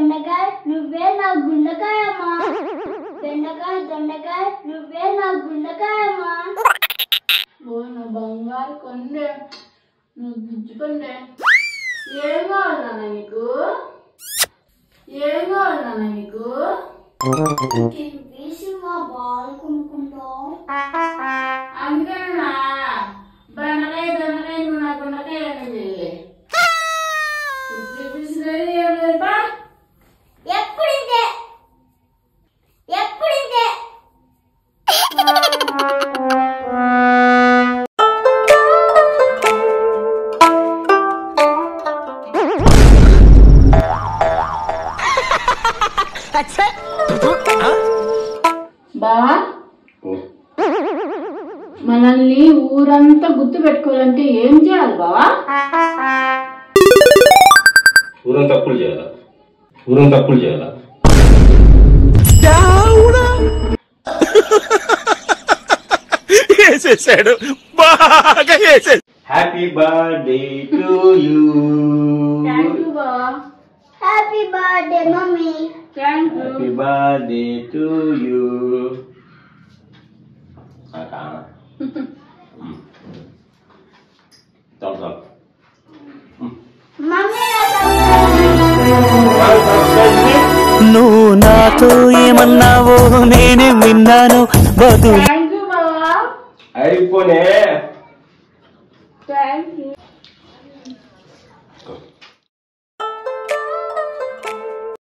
దొండకాయ నువ్వే నా గుండకాయమ్మా. బెండకాయ దొండకాయ నువ్వే నా గుండకాయమ్మా. ఓ నా బంగారు కొండే నువ్వు గుజ్జుకొండే ఏం కావాలన్నా నీకు? ఏం కావాలన్నా నీకు? తీసి మా బాల్ కొనుక్కుంటాం అందుకేనా బెండకాయ దొండకాయ నువ్వు నా గుండకాయ చెల్లి బావా మనల్ని ఊరంతా గుర్తు పెట్టుకోవాలంటే ఏం చేయాలి బావా? ఊరంతా తప్పులు చేయాలా? ఊరంతా తప్పులు చేయాలా? వేసేసాడు బాగా వేసేసాడు happy birthday to you thank you బావా happy birthday mummy thank you happy birthday to you thumbs up mummy నువ్వు నాతో ఏమన్నావో నేనే విన్నాను బదులు థ్యాంక్ యూ బావా అయిపోనే థ్యాంక్ యూ